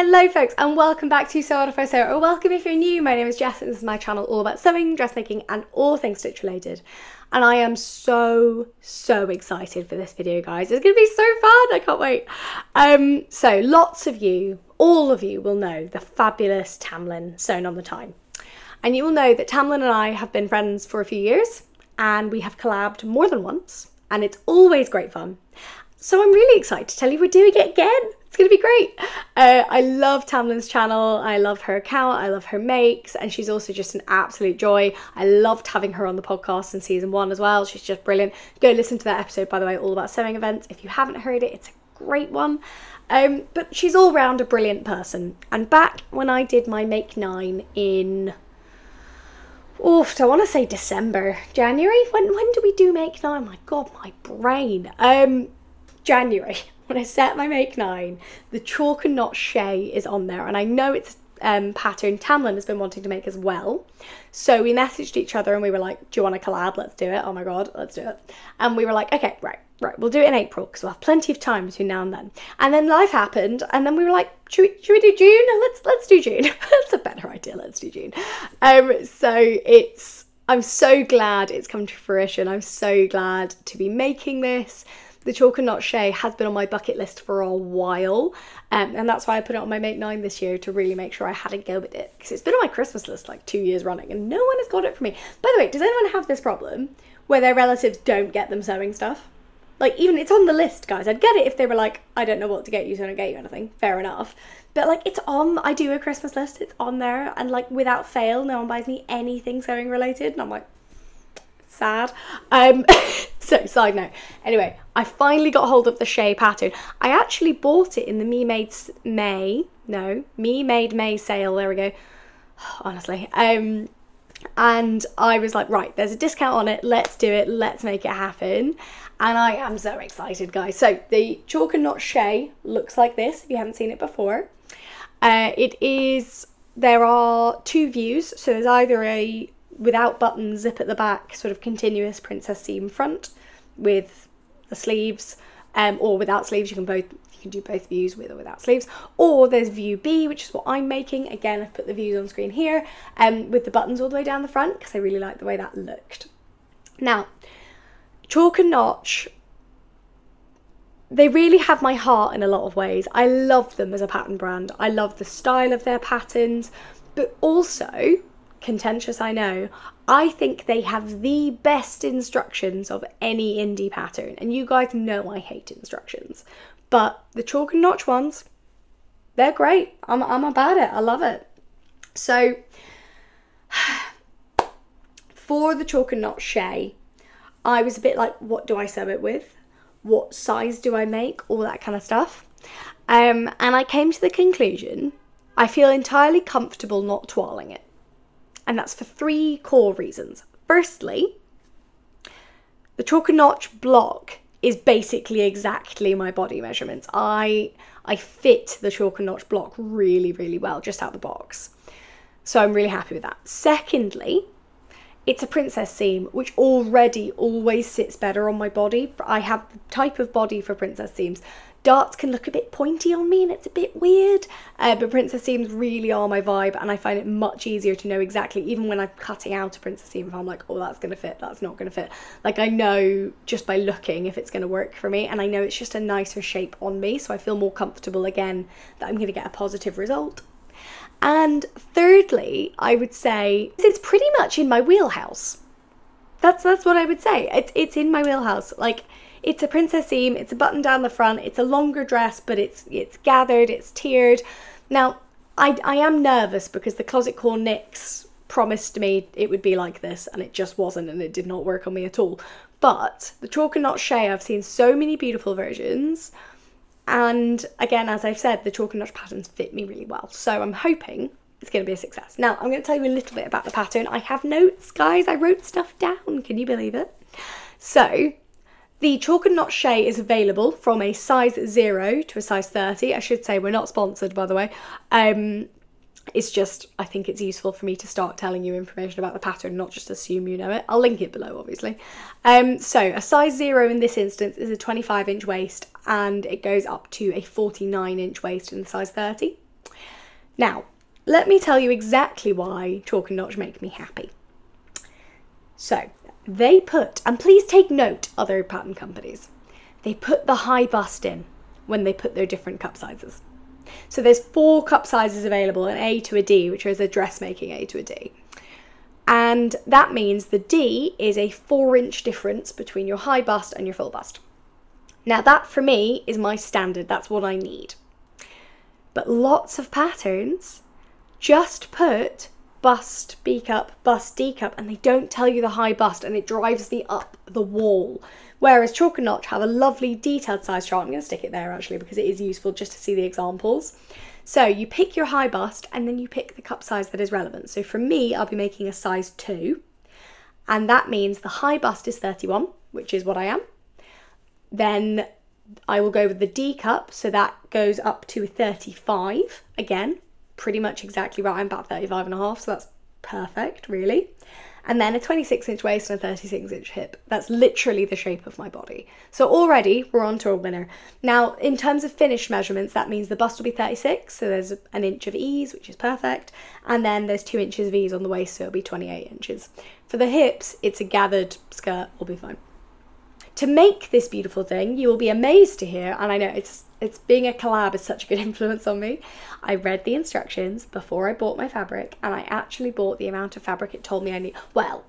Hello folks and welcome back to Sew If I Sew or welcome if you're new. My name is Jess and this is my channel all about sewing, dressmaking and all things stitch related. And I am so, so excited for this video guys. It's going to be so fun, I can't wait. Um, so lots of you, all of you will know the fabulous Tamlyn Sewn On The Tyne. And you will know that Tamlyn and I have been friends for a few years and we have collabed more than once and it's always great fun. So I'm really excited to tell you we're doing it again. Going to be great. Uh, I love Tamlyn's channel. I love her account. I love her makes. And she's also just an absolute joy. I loved having her on the podcast in season one as well. She's just brilliant. Go listen to that episode, by the way, all about sewing events. If you haven't heard it, it's a great one. Um, but she's all round a brilliant person. And back when I did my Make Nine in Oof, I want to say December, January. When when do we do make nine? My God, my brain. Um, January, when I set my make nine, the chalk and Notch Shay is on there, and I know it's um, pattern Tamlyn has been wanting to make as well. So we messaged each other and we were like, "Do you want to collab? Let's do it." Oh my god, let's do it. And we were like, "Okay, right, right, we'll do it in April because we'll have plenty of time between now and then." And then life happened, and then we were like, "Should we, should we do June? Let's let's do June. That's a better idea. Let's do June." Um, so it's I'm so glad it's come to fruition. I'm so glad to be making this the chalk and notch Shay has been on my bucket list for a while, um, and that's why I put it on my Make 9 this year to really make sure I had a go with it. Because it's been on my Christmas list like two years running, and no one has got it for me. By the way, does anyone have this problem where their relatives don't get them sewing stuff? Like, even it's on the list, guys. I'd get it if they were like, I don't know what to get you, so I don't get you anything. Fair enough. But like, it's on, I do a Christmas list, it's on there, and like, without fail, no one buys me anything sewing related. And I'm like, sad. Um, so, side note. Anyway, I finally got hold of the Shay pattern. I actually bought it in the Me Made May, no, Me Made May sale. There we go. Honestly. Um, and I was like, right, there's a discount on it. Let's do it. Let's make it happen. And I am so excited, guys. So the chalk and notch Shay looks like this. If you haven't seen it before, uh, it is. There are two views. So there's either a without buttons, zip at the back, sort of continuous princess seam front with the sleeves, um, or without sleeves. You can both you can do both views with or without sleeves. Or there's view B, which is what I'm making. Again, I've put the views on screen here, um, with the buttons all the way down the front because I really like the way that looked. Now, chalk and notch. They really have my heart in a lot of ways. I love them as a pattern brand. I love the style of their patterns, but also contentious, I know. I think they have the best instructions of any indie pattern, and you guys know I hate instructions. But the chalk and notch ones, they're great. I'm, I'm about it. I love it. So, for the chalk and notch Shay, I was a bit like, what do I sew it with? What size do I make? All that kind of stuff. Um, and I came to the conclusion I feel entirely comfortable not twirling it and that's for three core reasons. Firstly, the chalk and notch block is basically exactly my body measurements. I I fit the chalk and notch block really, really well just out of the box. So I'm really happy with that. Secondly, it's a princess seam, which already always sits better on my body. I have the type of body for princess seams Darts can look a bit pointy on me and it's a bit weird, uh, but princess seams really are my vibe and I find it much easier to know exactly, even when I'm cutting out a princess seam, if I'm like, oh, that's going to fit, that's not going to fit. Like I know just by looking if it's going to work for me and I know it's just a nicer shape on me, so I feel more comfortable again that I'm going to get a positive result. And thirdly, I would say it's pretty much in my wheelhouse. That's that's what I would say. It's it's in my wheelhouse. Like it's a princess seam, it's a button down the front, it's a longer dress, but it's it's gathered, it's tiered. Now, I, I am nervous because the Closet Core Knits promised me it would be like this and it just wasn't and it did not work on me at all. But the Chalk and Notch Shay, I've seen so many beautiful versions. And again, as I've said, the Chalk and Notch patterns fit me really well. So I'm hoping it's going to be a success. Now, I'm going to tell you a little bit about the pattern. I have notes, guys. I wrote stuff down. Can you believe it? So, the chalk and notch Shay is available from a size 0 to a size 30. I should say we're not sponsored, by the way. Um, it's just, I think it's useful for me to start telling you information about the pattern, not just assume you know it. I'll link it below, obviously. Um, so, a size 0 in this instance is a 25 inch waist, and it goes up to a 49 inch waist in the size 30. Now, let me tell you exactly why Chalk and Notch make me happy. So, they put, and please take note, other pattern companies, they put the high bust in when they put their different cup sizes. So there's four cup sizes available, an A to a D, which is a dressmaking A to a D. And that means the D is a four inch difference between your high bust and your full bust. Now, that for me is my standard, that's what I need. But lots of patterns just put bust B cup, bust D cup, and they don't tell you the high bust and it drives me up the wall. Whereas Chalk and Notch have a lovely detailed size chart. I'm going to stick it there actually because it is useful just to see the examples. So you pick your high bust and then you pick the cup size that is relevant. So for me, I'll be making a size 2 and that means the high bust is 31, which is what I am. Then I will go with the D cup, so that goes up to 35 again, pretty much exactly right. I'm about 35 and a half, so that's perfect, really and then a 26 inch waist and a 36 inch hip. That's literally the shape of my body. So already we're on to a winner. Now, in terms of finished measurements, that means the bust will be 36, so there's an inch of ease, which is perfect, and then there's two inches of ease on the waist, so it'll be 28 inches. For the hips, it's a gathered skirt, will be fine. To make this beautiful thing, you will be amazed to hear, and I know it's it's being a collab is such a good influence on me. I read the instructions before I bought my fabric and I actually bought the amount of fabric it told me I need. Well,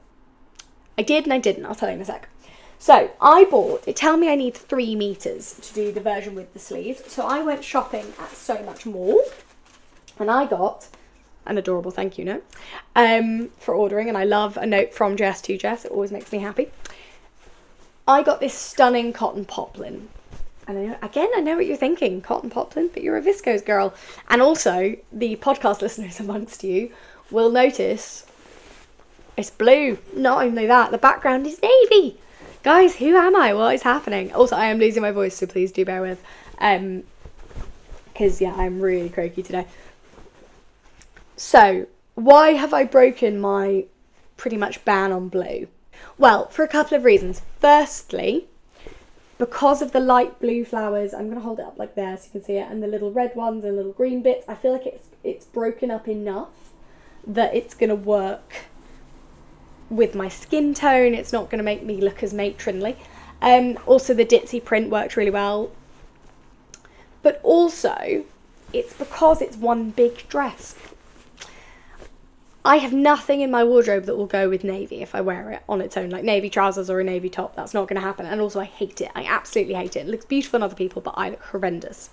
I did and I didn't, I'll tell you in a sec. So I bought, it told me I need three meters to do the version with the sleeves. So I went shopping at Sew Much Moor and I got an adorable thank you note um, for ordering. And I love a note from Jess to Jess, it always makes me happy. I got this stunning cotton poplin and I know, again, I know what you're thinking, cotton poplin, but you're a viscose girl. And also, the podcast listeners amongst you will notice it's blue. Not only that, the background is navy. Guys, who am I? What is happening? Also, I am losing my voice, so please do bear with. Um, because yeah, I'm really croaky today. So, why have I broken my pretty much ban on blue? Well, for a couple of reasons. Firstly, because of the light blue flowers, I'm going to hold it up like there so you can see it, and the little red ones and little green bits, I feel like it's, it's broken up enough that it's going to work with my skin tone. It's not going to make me look as matronly. Um, also, the ditzy print worked really well. But also, it's because it's one big dress. I have nothing in my wardrobe that will go with navy if I wear it on its own, like navy trousers or a navy top. That's not going to happen. And also, I hate it. I absolutely hate it. It looks beautiful on other people, but I look horrendous.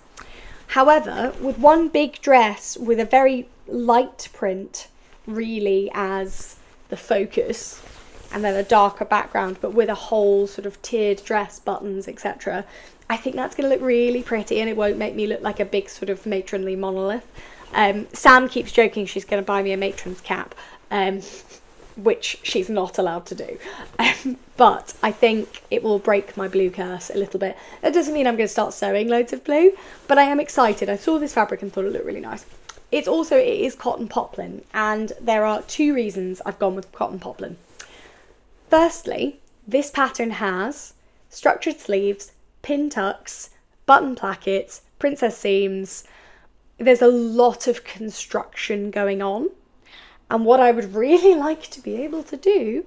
However, with one big dress with a very light print, really as the focus, and then a darker background, but with a whole sort of tiered dress, buttons, etc., I think that's going to look really pretty and it won't make me look like a big sort of matronly monolith. Um, Sam keeps joking she's going to buy me a matron's cap, um, which she's not allowed to do. Um, but I think it will break my blue curse a little bit. That doesn't mean I'm going to start sewing loads of blue, but I am excited. I saw this fabric and thought it looked really nice. It's also, it is cotton poplin, and there are two reasons I've gone with cotton poplin. Firstly, this pattern has structured sleeves, pin tucks, button plackets, princess seams, there's a lot of construction going on. And what I would really like to be able to do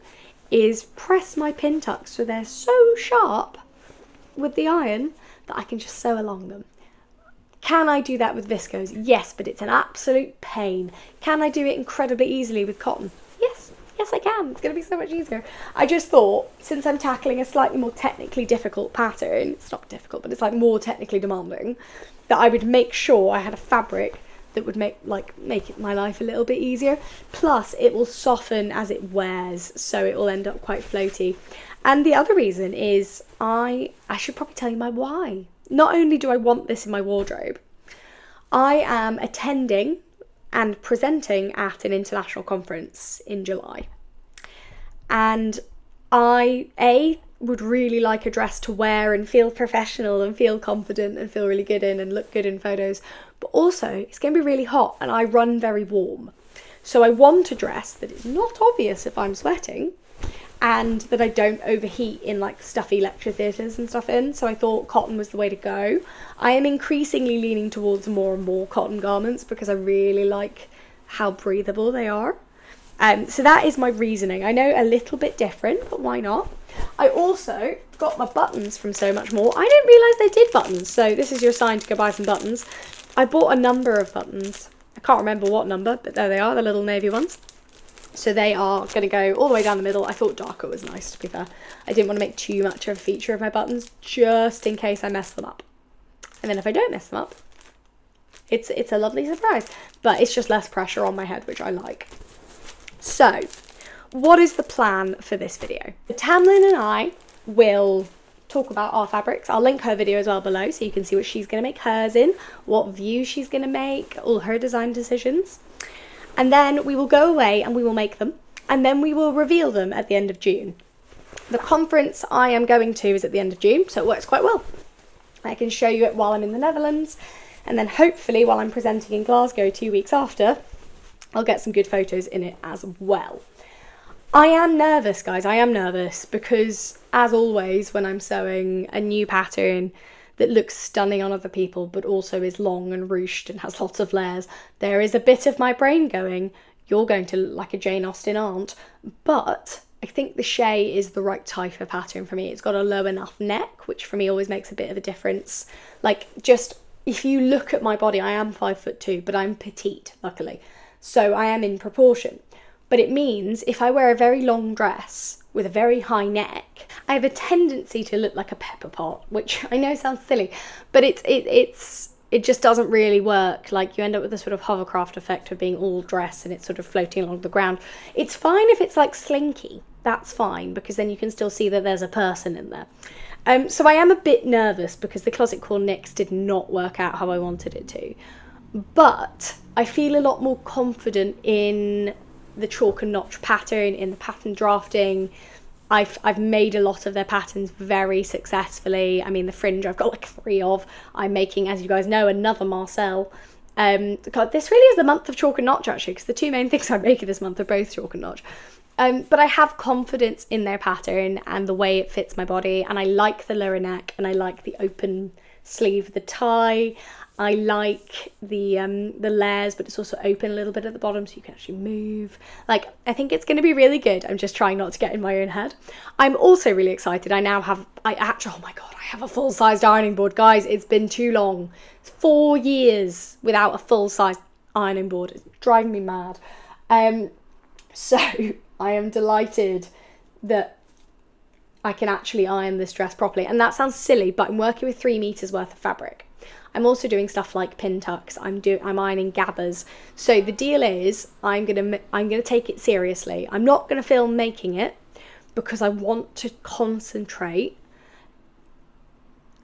is press my pin tucks so they're so sharp with the iron that I can just sew along them. Can I do that with viscose? Yes, but it's an absolute pain. Can I do it incredibly easily with cotton? Yes, I can. It's going to be so much easier. I just thought, since I'm tackling a slightly more technically difficult pattern, it's not difficult, but it's like more technically demanding, that I would make sure I had a fabric that would make like make my life a little bit easier. Plus, it will soften as it wears, so it will end up quite floaty. And the other reason is I I should probably tell you my why. Not only do I want this in my wardrobe, I am attending and presenting at an international conference in July. And I a would really like a dress to wear and feel professional and feel confident and feel really good in and look good in photos. But also, it's going to be really hot and I run very warm. So I want a dress that is not obvious if I'm sweating and that I don't overheat in like stuffy lecture theatres and stuff in. So I thought cotton was the way to go. I am increasingly leaning towards more and more cotton garments because I really like how breathable they are. Um, so that is my reasoning. I know a little bit different, but why not? I also got my buttons from Sew Much Moor. I didn't realise they did buttons, so this is your sign to go buy some buttons. I bought a number of buttons. I can't remember what number, but there they are, the little navy ones. So they are going to go all the way down the middle. I thought darker was nice, to be fair. I didn't want to make too much of a feature of my buttons, just in case I mess them up. And then if I don't mess them up, it's, it's a lovely surprise. But it's just less pressure on my head, which I like. So, what is the plan for this video? Tamlyn and I will talk about our fabrics. I'll link her video as well below so you can see what she's going to make hers in, what view she's going to make, all her design decisions. And then we will go away and we will make them and then we will reveal them at the end of June. The conference I am going to is at the end of June, so it works quite well. I can show you it while I'm in the Netherlands and then hopefully while I'm presenting in Glasgow two weeks after, I'll get some good photos in it as well. I am nervous, guys. I am nervous because, as always, when I'm sewing a new pattern that looks stunning on other people but also is long and ruched and has lots of layers, there is a bit of my brain going, you're going to look like a Jane Austen aunt. But I think the Shay is the right type of pattern for me. It's got a low enough neck, which for me always makes a bit of a difference. Like, just if you look at my body, I am five foot two, but I'm petite, luckily so I am in proportion. But it means if I wear a very long dress with a very high neck, I have a tendency to look like a pepper pot, which I know sounds silly, but it's it, it's it just doesn't really work. Like you end up with a sort of hovercraft effect of being all dress and it's sort of floating along the ground. It's fine if it's like slinky. That's fine because then you can still see that there's a person in there. Um, so I am a bit nervous because the Closet Core Knits did not work out how I wanted it to. But I feel a lot more confident in the chalk and notch pattern, in the pattern drafting. I've, I've made a lot of their patterns very successfully. I mean, the fringe I've got like three of. I'm making, as you guys know, another Marcel. Um, God, this really is the month of chalk and notch actually, because the two main things I'm making this month are both chalk and notch. Um, but I have confidence in their pattern and the way it fits my body, and I like the lower neck and I like the open sleeve, the tie. I like the um, the layers, but it's also open a little bit at the bottom so you can actually move. Like, I think it's going to be really good. I'm just trying not to get in my own head. I'm also really excited. I now have, I actually, oh my God, I have a full-sized ironing board. Guys, it's been too long. It's four years without a full-sized ironing board. It's driving me mad. Um, so I am delighted that I can actually iron this dress properly. And that sounds silly, but I'm working with three meters worth of fabric. I'm also doing stuff like pin tucks. I'm doing I'm ironing gathers. So the deal is I'm gonna I'm gonna take it seriously. I'm not gonna film making it because I want to concentrate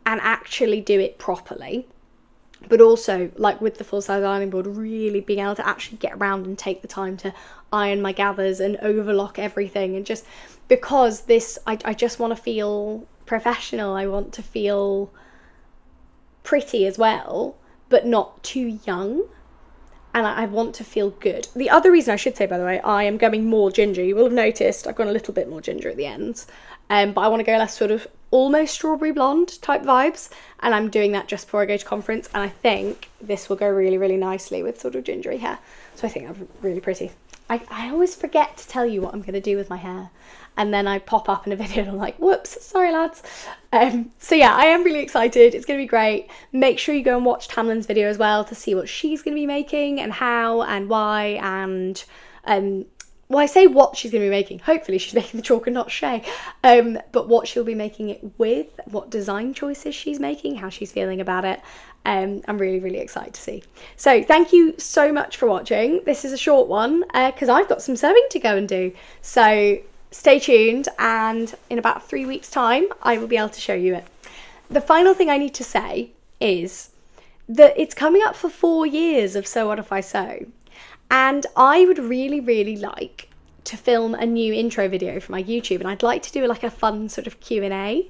and actually do it properly. But also, like with the full size ironing board, really being able to actually get around and take the time to iron my gathers and overlock everything and just because this I, I just want to feel professional. I want to feel pretty as well, but not too young. And I, want to feel good. The other reason I should say, by the way, I am going more ginger. You will have noticed I've gone a little bit more ginger at the ends. Um, but I want to go less sort of almost strawberry blonde type vibes. And I'm doing that just before I go to conference. And I think this will go really, really nicely with sort of gingery hair. So I think I'm really pretty. I, I always forget to tell you what I'm going to do with my hair and then I pop up in a video and I'm like, whoops, sorry lads. Um, so yeah, I am really excited. It's going to be great. Make sure you go and watch Tamlyn's video as well to see what she's going to be making and how and why and um, well, I say what she's going to be making. Hopefully, she's making the chalk and notch Shay. Um, but what she'll be making it with, what design choices she's making, how she's feeling about it. Um, I'm really, really excited to see. So, thank you so much for watching. This is a short one because uh, I've got some sewing to go and do. So, stay tuned and in about three weeks' time, I will be able to show you it. The final thing I need to say is that it's coming up for four years of Sew What If I Sew. And I would really, really like to film a new intro video for my YouTube and I'd like to do like a fun sort of Q&A.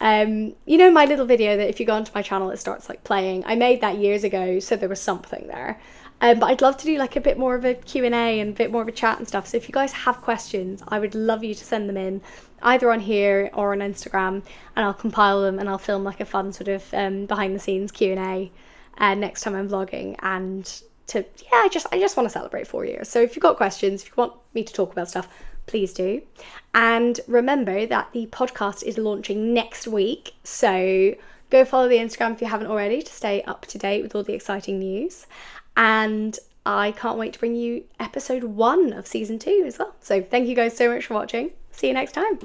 Um, you know my little video that if you go onto my channel it starts like playing. I made that years ago so there was something there. Um, but I'd love to do like a bit more of a Q&A and a bit more of a chat and stuff. So if you guys have questions, I would love you to send them in either on here or on Instagram and I'll compile them and I'll film like a fun sort of um, behind the scenes Q&A uh, next time I'm vlogging and to yeah I just I just want to celebrate four years. So if you've got questions if you want me to talk about stuff please do. And remember that the podcast is launching next week. So go follow the Instagram if you haven't already to stay up to date with all the exciting news. And I can't wait to bring you episode one of season two as well. So thank you guys so much for watching. See you next time